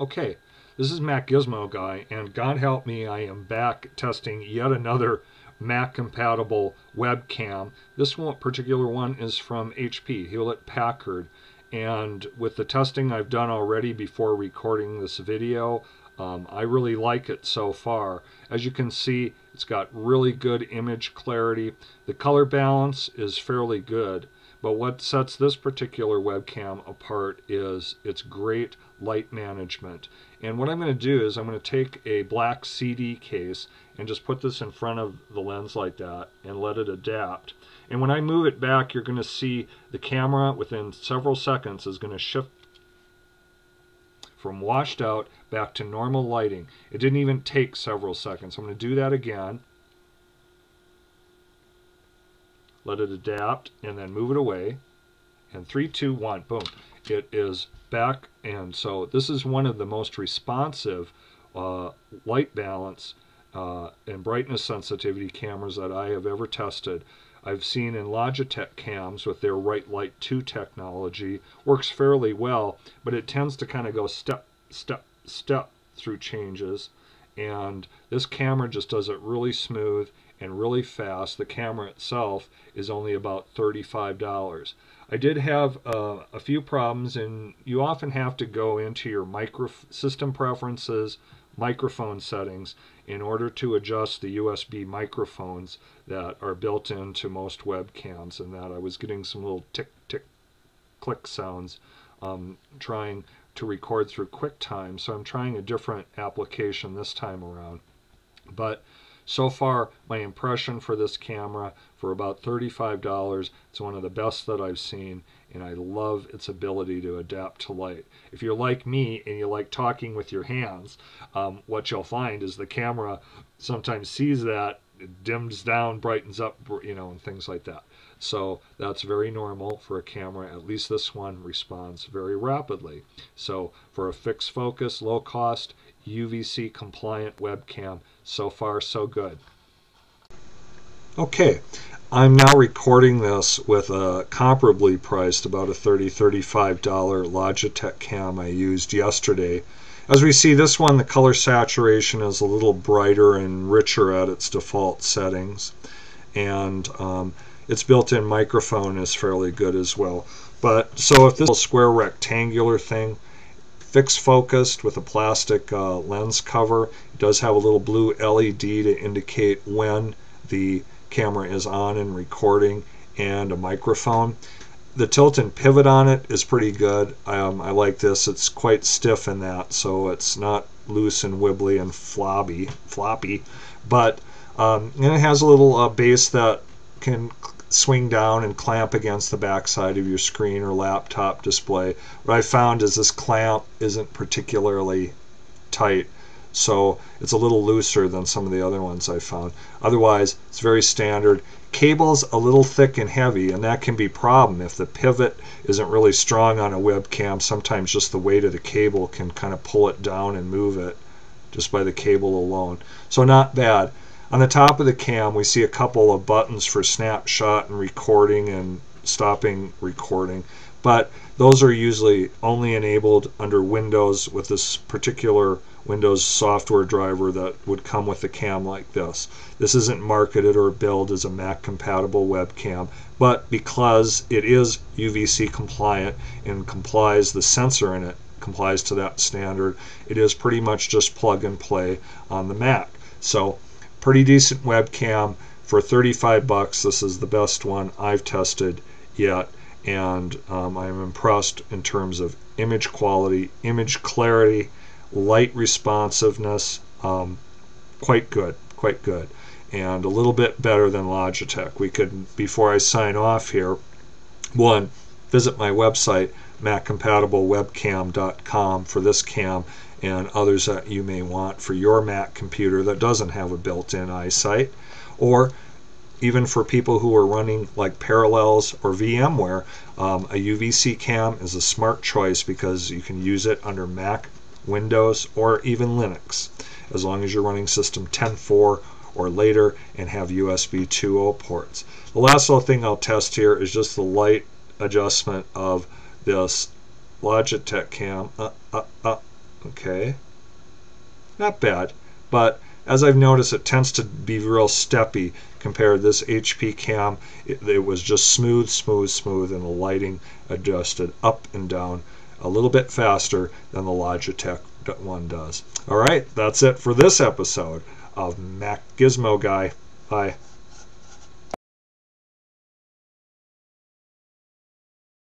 Okay, this is Mac Gizmo Guy, and God help me, I am back testing yet another Mac compatible webcam. This one, particular one is from HP, Hewlett Packard. And with the testing I've done already before recording this video, um, I really like it so far. As you can see, it's got really good image clarity. The color balance is fairly good. But what sets this particular webcam apart is its great light management. And what I'm going to do is I'm going to take a black CD case and just put this in front of the lens like that and let it adapt. And when I move it back, you're going to see the camera within several seconds is going to shift from washed out back to normal lighting. It didn't even take several seconds. I'm going to do that again. Let it adapt and then move it away. And three, two, one, boom. It is back. And so this is one of the most responsive uh, light balance uh, and brightness sensitivity cameras that I have ever tested. I've seen in Logitech cams with their Right Light 2 technology works fairly well, but it tends to kind of go step, step, step through changes. And this camera just does it really smooth and really fast. The camera itself is only about $35. I did have uh, a few problems, and you often have to go into your micro system preferences, microphone settings in order to adjust the USB microphones that are built into most webcams and that I was getting some little tick tick click sounds um, trying to record through QuickTime so I'm trying a different application this time around but so far my impression for this camera for about $35 it's one of the best that I've seen and I love its ability to adapt to light. If you're like me and you like talking with your hands, um, what you'll find is the camera sometimes sees that, dims down, brightens up, you know, and things like that. So that's very normal for a camera. At least this one responds very rapidly. So for a fixed focus, low cost, UVC compliant webcam, so far so good. Okay, I'm now recording this with a comparably priced about a $30 $35 Logitech cam I used yesterday. As we see this one the color saturation is a little brighter and richer at its default settings and um, its built-in microphone is fairly good as well. But so if this square rectangular thing fixed focused with a plastic uh, lens cover, it does have a little blue LED to indicate when the camera is on and recording and a microphone. The tilt and pivot on it is pretty good. Um, I like this. It's quite stiff in that, so it's not loose and wibbly and floppy, floppy. But um, and it has a little uh, base that can swing down and clamp against the backside of your screen or laptop display. What I found is this clamp isn't particularly tight so it's a little looser than some of the other ones I found. Otherwise, it's very standard. Cable's a little thick and heavy, and that can be a problem if the pivot isn't really strong on a webcam. Sometimes just the weight of the cable can kind of pull it down and move it just by the cable alone. So not bad. On the top of the cam, we see a couple of buttons for snapshot and recording and stopping recording, but those are usually only enabled under Windows with this particular Windows software driver that would come with a cam like this. This isn't marketed or billed as a Mac compatible webcam, but because it is UVC compliant and complies, the sensor in it complies to that standard, it is pretty much just plug and play on the Mac. So pretty decent webcam for 35 bucks. This is the best one I've tested yet and um, I'm impressed in terms of image quality, image clarity, light responsiveness, um, quite good, quite good, and a little bit better than Logitech. We could, before I sign off here, one, visit my website, maccompatiblewebcam.com for this cam and others that you may want for your Mac computer that doesn't have a built-in iSight, or even for people who are running like Parallels or VMware, um, a UVC cam is a smart choice because you can use it under Mac Windows, or even Linux, as long as you're running system 10.4 or later and have USB 2.0 ports. The last little thing I'll test here is just the light adjustment of this Logitech cam. Uh, uh, uh, Okay, not bad, but as I've noticed, it tends to be real steppy compared to this HP cam. It, it was just smooth, smooth, smooth, and the lighting adjusted up and down a little bit faster than the Logitech one does. All right, that's it for this episode of Mac Gizmo Guy. Bye.